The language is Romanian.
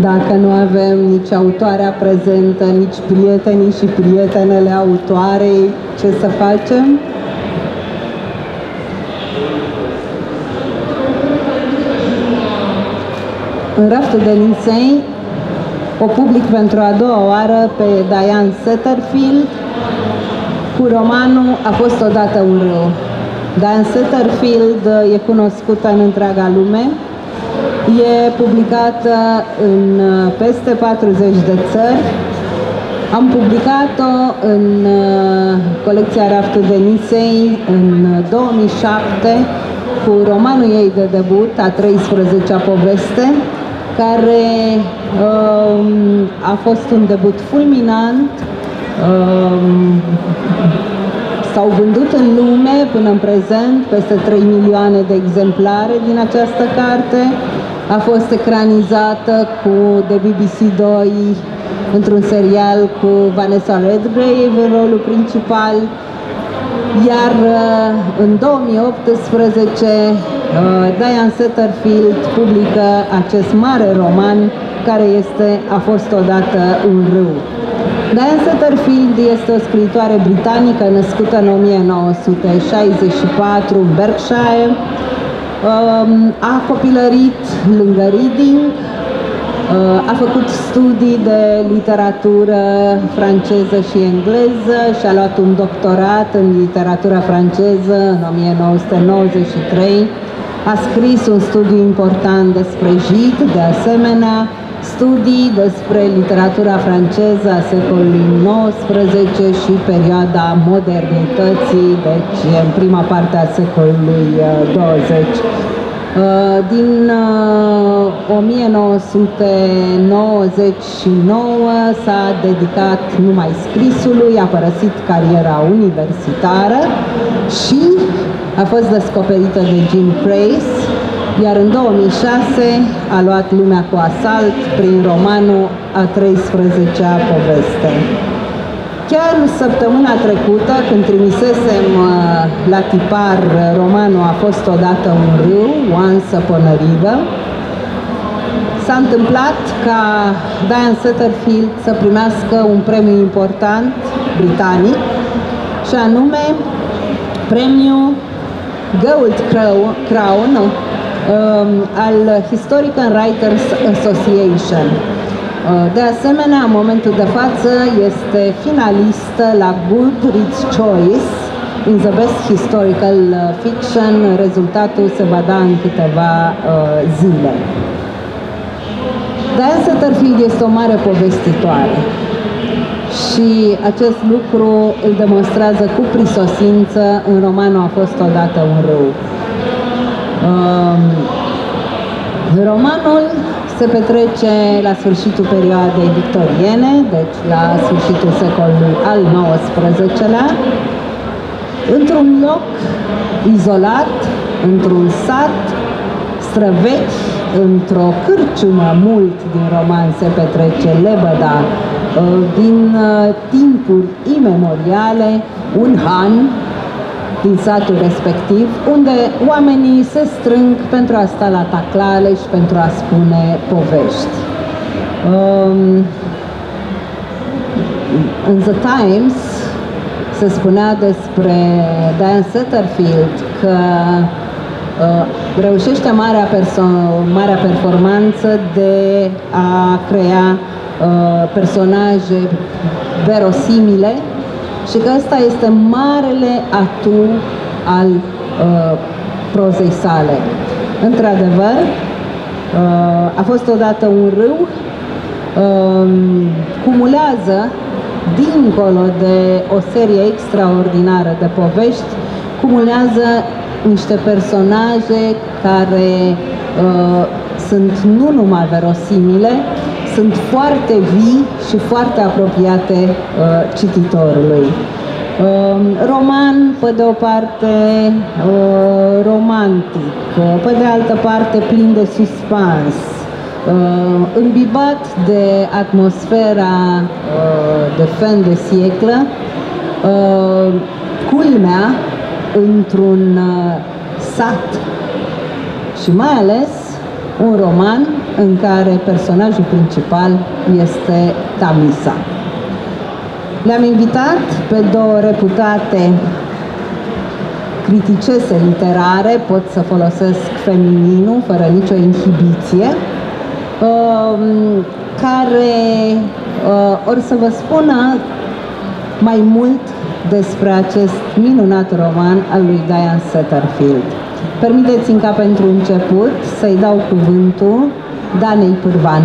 Dacă nu avem nici autoarea prezentă, nici prietenii și prietenele autoarei, ce să facem? În raftul de linsei o public pentru a doua oară pe Diane Setterfield cu romanul A fost odată un râu. Diane Setterfield e cunoscută în întreaga lume, e publicată în peste 40 de țări. Am publicat-o în uh, colecția Raftul de Nisei în 2007 cu romanul ei de debut, a 13-a poveste, care um, a fost un debut fulminant. Um, S-au vândut în lume până în prezent peste 3 milioane de exemplare din această carte. A fost ecranizată cu de BBC 2 într-un serial cu Vanessa Redgrave în rolul principal. Iar uh, în 2018 Uh, Diane Setterfield publică acest mare roman care este A fost odată un râu. Diane Setterfield este o scriitoare britanică născută în 1964 în Berkshire. Um, a copilărit lângă Reading, uh, a făcut studii de literatură franceză și engleză și a luat un doctorat în literatura franceză în 1993 a scris un studiu important despre Gid, de asemenea, studii despre literatura franceză a secolului XIX și perioada modernității, deci în prima parte a secolului 20. Uh, uh, din 1999 uh, s-a dedicat numai scrisului, a părăsit cariera universitară și a fost descoperită de Jim Crace, iar în 2006 a luat lumea cu asalt prin romanul a 13-a poveste. Chiar săptămâna trecută, când trimisesem uh, la tipar romanul A fost odată un râu, Once Upon a River, s-a întâmplat ca Diane Setterfield să primească un premiu important britanic și anume premiul Gold Crown um, al Historical Writers Association. Uh, de asemenea, în momentul de față este finalistă la Goodreads Choice in the Best Historical uh, Fiction. Rezultatul se va da în câteva uh, zile. Diane Setterfield este o mare povestitoare și acest lucru îl demonstrează cu prisosință în romanul A fost odată un râu. Um, romanul se petrece la sfârșitul perioadei victoriene, deci la sfârșitul secolului al XIX-lea, într-un loc izolat, într-un sat străvechi, într-o cârciumă mult din roman se petrece lebăda Uh, din uh, timpuri imemoriale un han din satul respectiv, unde oamenii se strâng pentru a sta la taclale și pentru a spune povești. Um, în The Times se spunea despre Diane Setterfield că uh, reușește marea, perso- marea performanță de a crea Uh, personaje verosimile și că ăsta este marele atu al uh, prozei sale. Într-adevăr, uh, a fost odată un râu, uh, cumulează dincolo de o serie extraordinară de povești, cumulează niște personaje care uh, sunt nu numai verosimile, sunt foarte vii și foarte apropiate uh, cititorului. Uh, roman, pe de o parte, uh, romantic, uh, pe de altă parte plin de suspans, uh, îmbibat de atmosfera uh, de fin de sieclă, uh, culmea într-un uh, sat și mai ales un roman în care personajul principal este Tamisa. Le-am invitat pe două reputate criticese literare, pot să folosesc femininul fără nicio inhibiție, um, care uh, or să vă spună mai mult despre acest minunat roman al lui Diane Setterfield. Permiteți-mi ca pentru început să-i dau cuvântul Danei Pârvan.